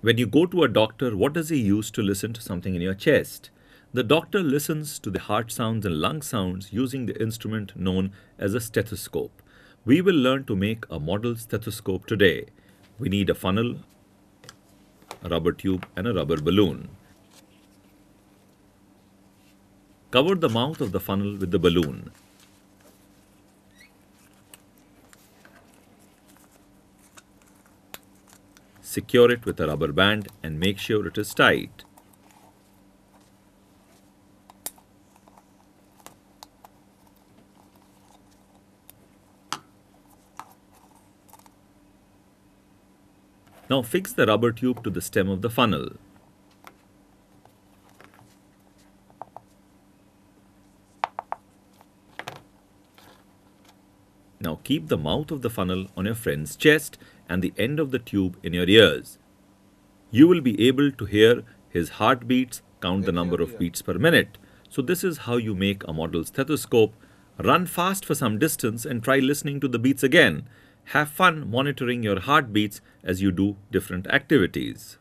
When you go to a doctor, what does he use to listen to something in your chest? The doctor listens to the heart sounds and lung sounds using the instrument known as a stethoscope. We will learn to make a model stethoscope today. We need a funnel, a rubber tube and a rubber balloon. Cover the mouth of the funnel with the balloon. Secure it with a rubber band and make sure it is tight. Now fix the rubber tube to the stem of the funnel. Now keep the mouth of the funnel on your friend's chest and the end of the tube in your ears. You will be able to hear his heartbeats, count the number of beats per minute. So this is how you make a model stethoscope. Run fast for some distance and try listening to the beats again. Have fun monitoring your heartbeats as you do different activities.